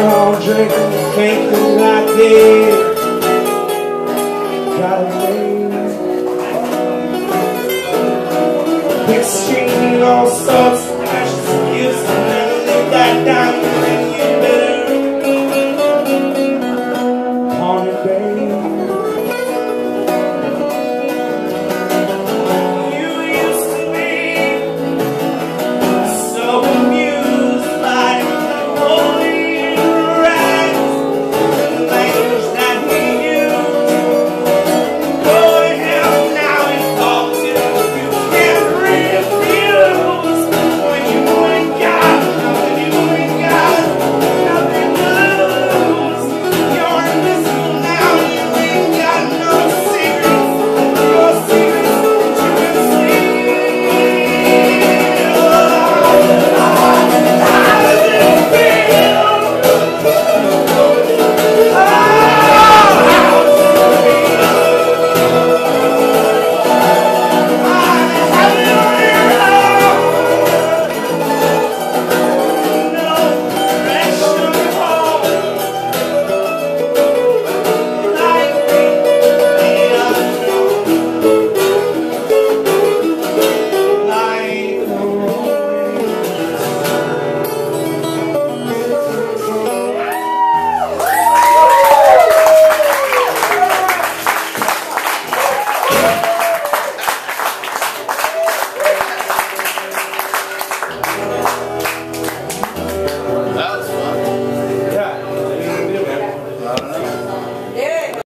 alcohol drinking, thinking like this. Got a name. Fixing all sorts